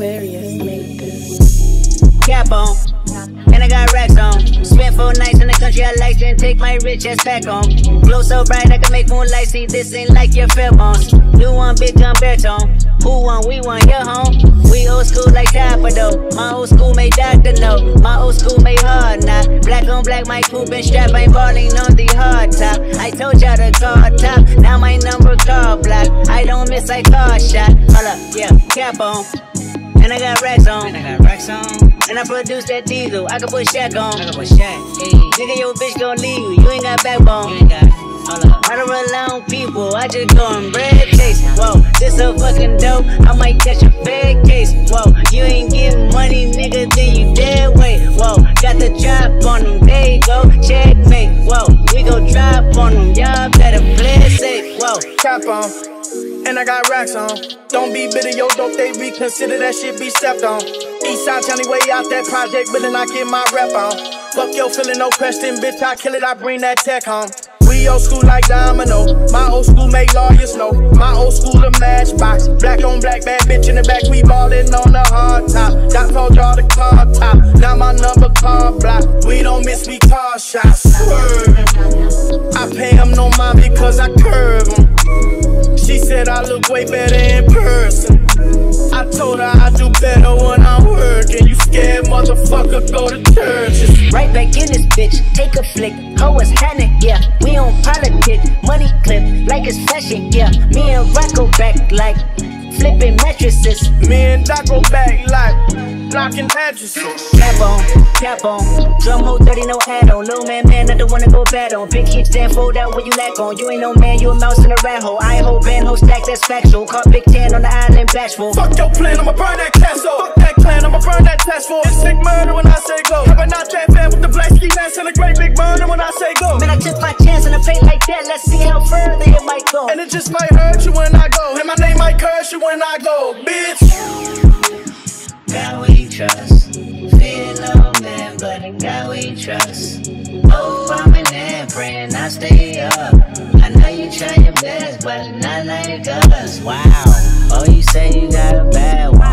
Aquarius made. Cap on, and I got racks on. Spent four nights in the country I like and take my rich ass back home. Glow so bright I can make moonlight see this ain't like your fair bones. New one big gun baritone. Who won? We won. Your home. We old school like though. My old school made Doctor know. My old school made hard now. Black on black, my coupe and strap ain't balling on the hard top. I told y'all to call top. Now my number call block. I don't miss like car shot. Hold up, yeah, cap on. And I got racks on. And I got racks on. And I produce that diesel. I can put Shaq on. I can put Shaq. Hey, Nigga, your bitch gon' leave you. You ain't got backbone. you ain't got. Hold. I don't rely on people, I just go on bread chase. Whoa, this a fucking dope, I might catch a bad case. Whoa, you ain't getting money, nigga, then you dead weight. Whoa, got the drop on them, there you go, checkmate. Whoa, we go drop on them, y'all better play it safe. Whoa, cap on. And I got racks on. Don't be bitter, yo, dope, they reconsider that shit be stepped on. Eastside Johnny way out that project, but then I get my rep on. Fuck yo, feeling no question, bitch, I kill it, I bring that tech home. We old school like Domino. My old school make lawyers know. My old school a matchbox. Black on black, bad bitch in the back. We ballin' on the hard top. Doc told y'all the car top. Now my number car block. We don't miss, we car shots. Swerving. I pay him no mind because I curve him. Said I look way better in person. I told her I do better when I'm working. You scared motherfucker, go to churches. right back in this bitch, take a flick. Hoe is Hannah, yeah. We on politics, money clip, like it's fashion, yeah. Me and Rocco back like flipping mattresses. Me and Doc go back blocking addresses. Cap on, cap on. Drum hole 30, no hat on. Little man, man, I don't the one to go bad on. Big kick stand, fold out what you lack on. You ain't no man, you a mouse in a rat hole. I hold band, hold stack, that's factual. Caught Big Ten on the island, bashful. Fuck your plan, I'ma burn that castle. Fuck that clan, I'ma burn that task force. It's sick murder when I say go. Have I not that fan with the black ski mask and a great big murder when I say go. Man, I took my chance and I played like that. Let's see how further it might go. And it just might hurt you when I go. And my name might curse you when I go, bitch. Trust. Fear no man, but in God we trust. Oh, I'm in there praying, I stay up. I know you try your best, but not like us. Wow. Oh, you say you got a bad one.